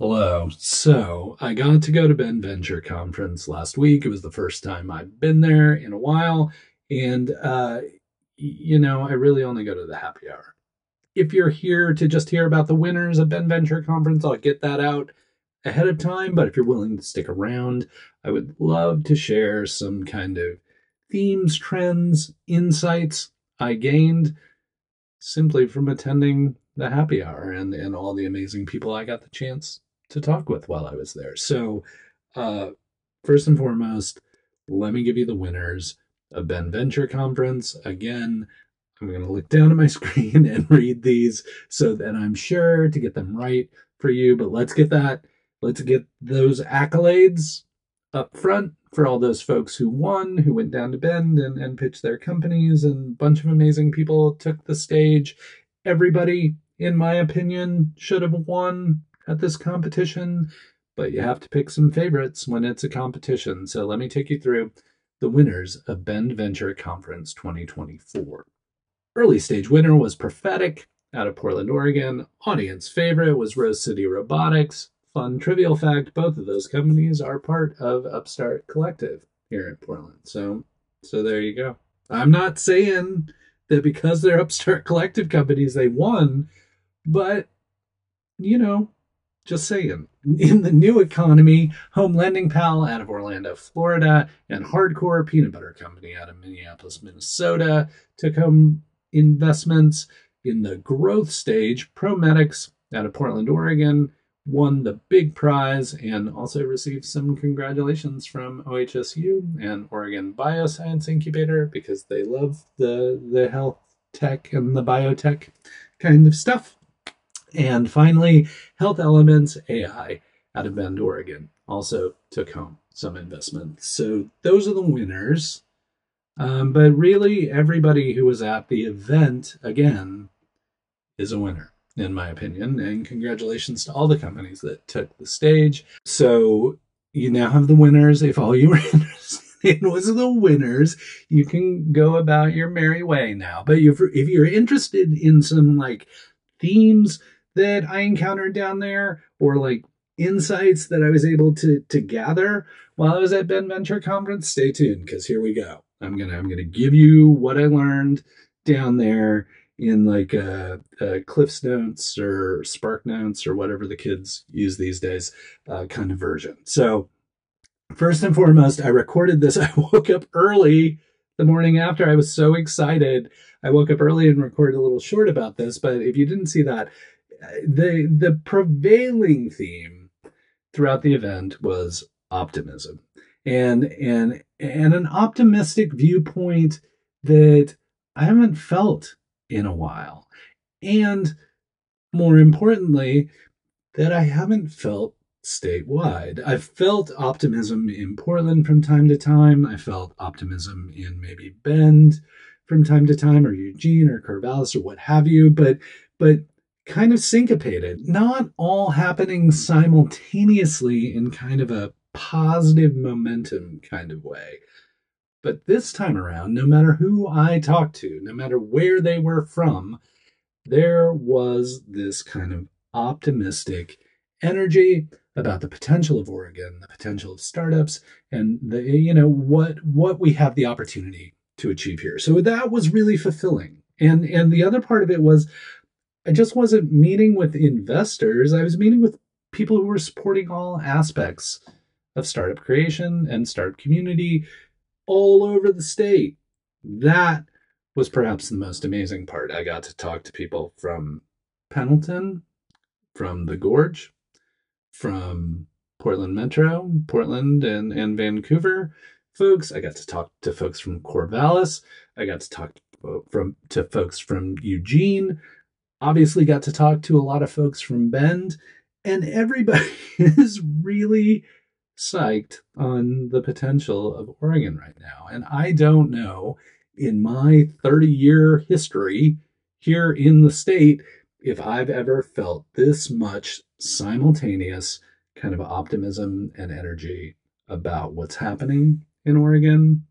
Hello. So I got to go to Bend Venture Conference last week. It was the first time I've been there in a while. And, uh, you know, I really only go to the happy hour. If you're here to just hear about the winners of Bend Venture Conference, I'll get that out ahead of time. But if you're willing to stick around, I would love to share some kind of themes, trends, insights I gained simply from attending the happy hour and, and all the amazing people I got the chance to talk with while I was there. So, uh, first and foremost, let me give you the winners of Bend Venture Conference. Again, I'm going to look down at my screen and read these so that I'm sure to get them right for you. But let's get that, let's get those accolades up front for all those folks who won, who went down to Bend and, and pitched their companies, and a bunch of amazing people took the stage. Everybody, in my opinion, should have won at this competition, but you have to pick some favorites when it's a competition. So let me take you through the winners of Bend Venture Conference 2024. Early stage winner was Prophetic out of Portland, Oregon. Audience favorite was Rose City Robotics. Fun trivial fact both of those companies are part of Upstart Collective here in Portland. So, so there you go. I'm not saying that because they're Upstart Collective companies they won, but you know, just saying. In the new economy, Home Lending Pal out of Orlando, Florida, and Hardcore Peanut Butter Company out of Minneapolis, Minnesota took home investments. In the growth stage, Promedics out of Portland, Oregon, won the big prize and also received some congratulations from OHSU and Oregon Bioscience Incubator because they love the the health tech and the biotech kind of stuff. And finally, Health Elements AI out of Bend, Oregon, also took home some investment. So those are the winners. Um, but really, everybody who was at the event, again, is a winner, in my opinion. And congratulations to all the companies that took the stage. So you now have the winners. If all you were interested in was the winners, you can go about your merry way now. But if, if you're interested in some like themes, that I encountered down there or like insights that I was able to to gather while I was at Bend Venture Conference, stay tuned because here we go. I'm gonna I'm gonna give you what I learned down there in like uh, uh, Cliff's Notes or Spark Notes or whatever the kids use these days, uh, kind of version. So first and foremost, I recorded this. I woke up early the morning after. I was so excited. I woke up early and recorded a little short about this. But if you didn't see that, the the prevailing theme throughout the event was optimism and and and an optimistic viewpoint that I haven't felt in a while. And more importantly, that I haven't felt statewide. I've felt optimism in Portland from time to time. I felt optimism in maybe Bend from time to time, or Eugene or Corvallis or what have you. But but kind of syncopated, not all happening simultaneously in kind of a positive momentum kind of way. But this time around, no matter who I talked to, no matter where they were from, there was this kind of optimistic energy about the potential of Oregon, the potential of startups, and the you know what what we have the opportunity to achieve here. So that was really fulfilling. And and the other part of it was I just wasn't meeting with investors. I was meeting with people who were supporting all aspects of startup creation and startup community all over the state. That was perhaps the most amazing part. I got to talk to people from Pendleton, from the Gorge, from Portland Metro, Portland and, and Vancouver folks. I got to talk to folks from Corvallis. I got to talk uh, from to folks from Eugene, obviously got to talk to a lot of folks from Bend, and everybody is really psyched on the potential of Oregon right now. And I don't know in my 30 year history here in the state if I've ever felt this much simultaneous kind of optimism and energy about what's happening in Oregon.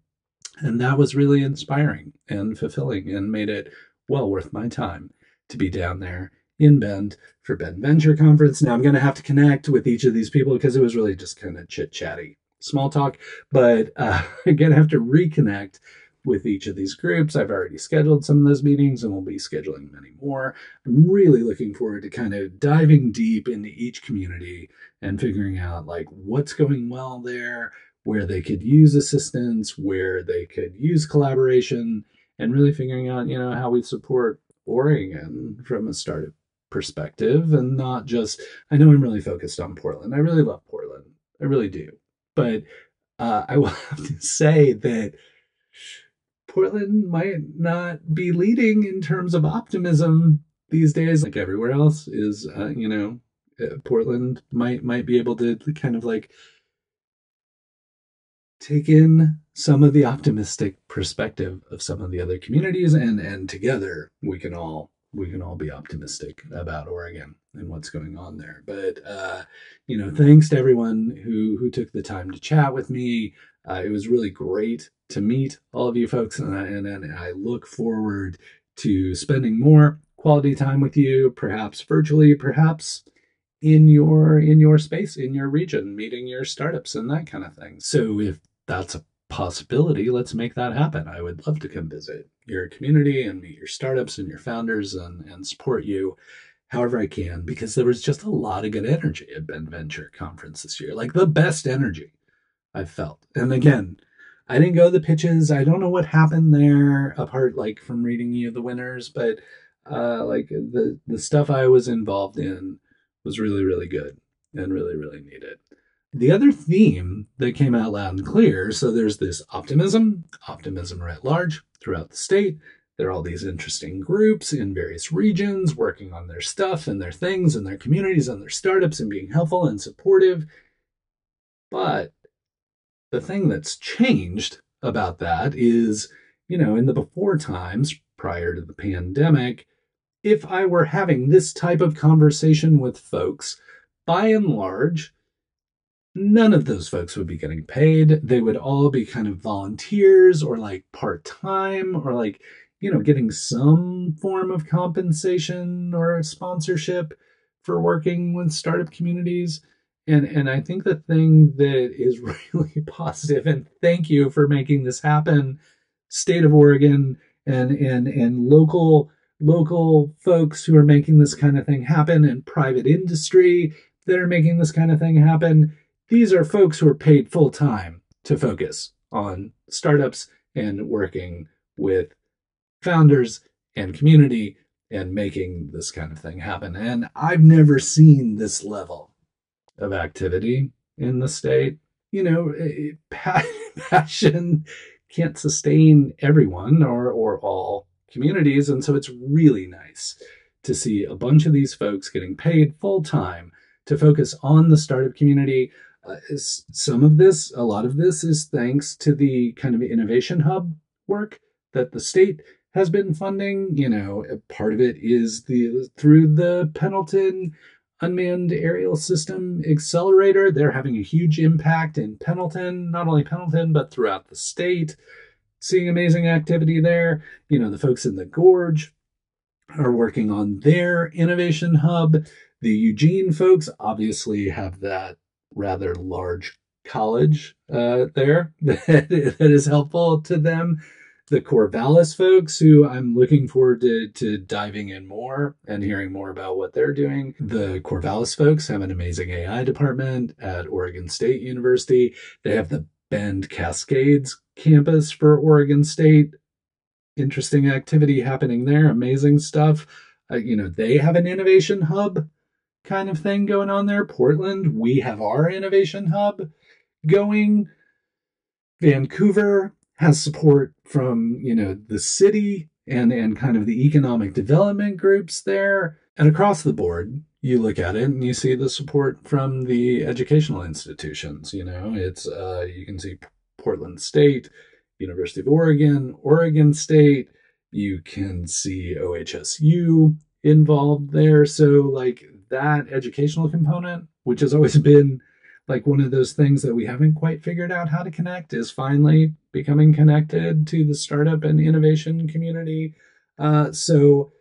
And that was really inspiring and fulfilling and made it well worth my time to be down there in Bend for Bend Venture Conference. Now I'm going to have to connect with each of these people because it was really just kind of chit chatty, small talk. But uh, I'm going to have to reconnect with each of these groups. I've already scheduled some of those meetings and we'll be scheduling many more. I'm really looking forward to kind of diving deep into each community and figuring out like what's going well there, where they could use assistance, where they could use collaboration, and really figuring out, you know, how we support Oregon from a startup perspective and not just I know I'm really focused on Portland. I really love Portland. I really do. But uh, I will have to say that Portland might not be leading in terms of optimism these days, like everywhere else. Is uh, you know, uh, Portland might might be able to kind of like take in some of the optimistic perspective of some of the other communities, and and together we can all we can all be optimistic about Oregon and what's going on there. But uh, you know, thanks to everyone who who took the time to chat with me. Uh, it was really great to meet all of you folks, and I, and, and I look forward to spending more quality time with you, perhaps virtually, perhaps in your in your space, in your region, meeting your startups and that kind of thing. So if that's a possibility, let's make that happen. I would love to come visit your community and meet your startups and your founders and, and support you however I can because there was just a lot of good energy at Bend Venture Conference this year, like the best energy I've felt. And again, I didn't go to the pitches. I don't know what happened there apart like from reading you the winners, but uh, like the the stuff I was involved in was really really good and really really needed. The other theme that came out loud and clear, so there's this optimism, optimism writ large throughout the state. There are all these interesting groups in various regions working on their stuff and their things and their communities and their startups and being helpful and supportive. But the thing that's changed about that is, you know, in the before times prior to the pandemic, if I were having this type of conversation with folks, by and large, none of those folks would be getting paid. They would all be kind of volunteers or like part time or like, you know, getting some form of compensation or sponsorship for working with startup communities. And and I think the thing that is really positive, and thank you for making this happen, state of Oregon and and and local local folks who are making this kind of thing happen and private industry that are making this kind of thing happen. These are folks who are paid full time to focus on startups and working with founders and community and making this kind of thing happen. And I've never seen this level of activity in the state. You know, passion can't sustain everyone or, or all communities. And so it's really nice to see a bunch of these folks getting paid full time to focus on the startup community. Uh, some of this, a lot of this is thanks to the kind of innovation hub work that the state has been funding. You know, part of it is the through the Pendleton unmanned aerial system accelerator. They're having a huge impact in Pendleton, not only Pendleton, but throughout the state. Seeing amazing activity there. You know, the folks in the Gorge are working on their innovation hub. The Eugene folks obviously have that rather large college uh, there that, that is helpful to them the Corvallis folks, who I'm looking forward to, to diving in more and hearing more about what they're doing. The Corvallis folks have an amazing AI department at Oregon State University. They have the Bend Cascades campus for Oregon State. Interesting activity happening there, amazing stuff. Uh, you know, they have an innovation hub kind of thing going on there. Portland, we have our innovation hub going. Vancouver has support from you know the city and and kind of the economic development groups there and across the board you look at it and you see the support from the educational institutions you know it's uh, you can see portland state university of oregon oregon state you can see ohsu involved there so like that educational component which has always been like one of those things that we haven't quite figured out how to connect is finally becoming connected to the startup and innovation community. Uh, so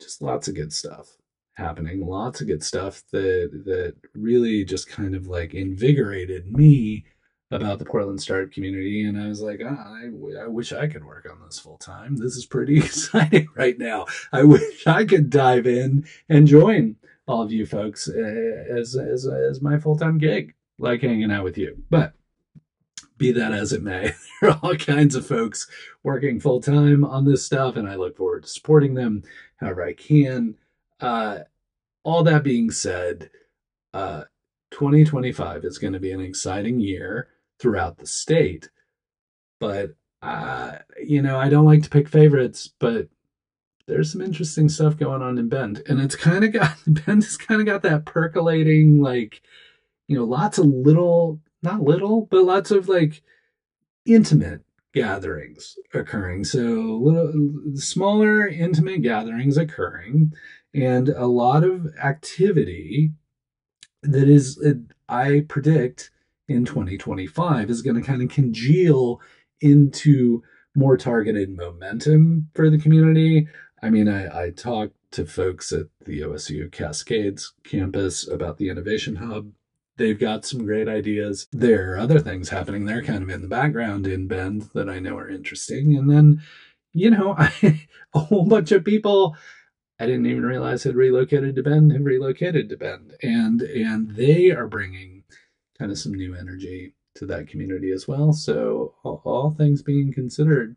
just lots of good stuff happening, lots of good stuff that that really just kind of like invigorated me about the Portland startup community. And I was like, ah, I, w- I wish I could work on this full time. This is pretty exciting right now. I wish I could dive in and join all of you folks uh, as, as, as my full time gig, like hanging out with you. But be that as it may, there are all kinds of folks working full time on this stuff, and I look forward to supporting them however I can. Uh, all that being said, uh, 2025 is going to be an exciting year throughout the state. But, uh, you know, I don't like to pick favorites, but there's some interesting stuff going on in Bend. And it's kind of got, Bend has kind of got that percolating, like, you know, lots of little, not little, but lots of like intimate gatherings occurring. So little, smaller, intimate gatherings occurring, and a lot of activity that is, I predict, in 2025 is going to kind of congeal into more targeted momentum for the community. I mean, I, I talked to folks at the OSU Cascades campus about the Innovation Hub. They've got some great ideas. There are other things happening there kind of in the background in Bend that I know are interesting. And then, you know, I, a whole bunch of people I didn't even realize had relocated to Bend have relocated to Bend. And and they are bringing kind of some new energy to that community as well. So, all, all things being considered,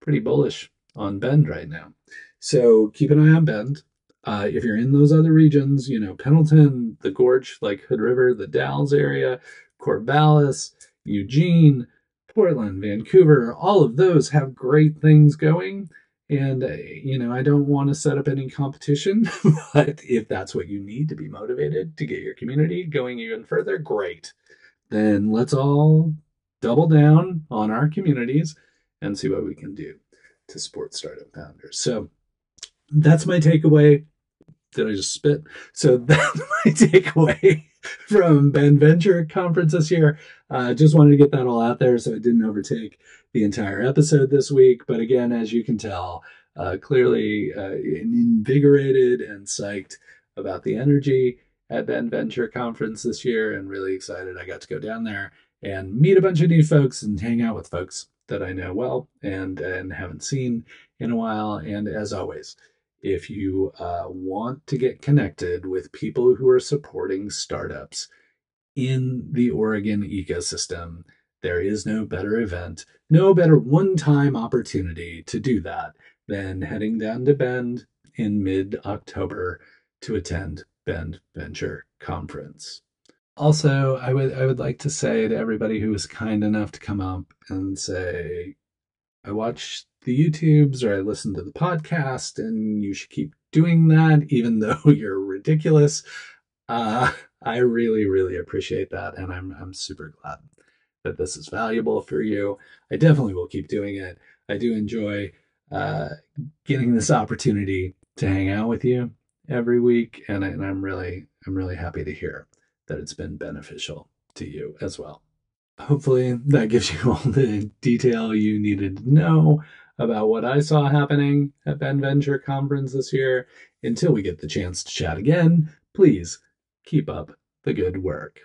pretty bullish on Bend right now. So, keep an eye on Bend. Uh, if you're in those other regions, you know, Pendleton, the Gorge, like Hood River, the Dalles area, Corvallis, Eugene, Portland, Vancouver, all of those have great things going. And, uh, you know, I don't want to set up any competition, but if that's what you need to be motivated to get your community going even further, great. Then let's all double down on our communities and see what we can do to support startup founders. So that's my takeaway. Did I just spit? So that's my takeaway from Bend Venture Conference this year. Uh, just wanted to get that all out there so it didn't overtake the entire episode this week. But again, as you can tell, uh, clearly uh, invigorated and psyched about the energy at Bend Venture Conference this year and really excited I got to go down there and meet a bunch of new folks and hang out with folks that I know well and, and haven't seen in a while. And as always, if you uh, want to get connected with people who are supporting startups in the Oregon ecosystem, there is no better event, no better one time opportunity to do that than heading down to Bend in mid October to attend Bend Venture Conference. Also, I would I would like to say to everybody who was kind enough to come up and say, I watched the YouTubes or I listen to the podcast, and you should keep doing that, even though you're ridiculous. Uh, I really, really appreciate that, and I'm I'm super glad that this is valuable for you. I definitely will keep doing it. I do enjoy uh, getting this opportunity to hang out with you every week, and, I, and I'm really I'm really happy to hear that it's been beneficial to you as well. Hopefully, that gives you all the detail you needed to know about what I saw happening at Bend Venture Conference this year. Until we get the chance to chat again, please keep up the good work.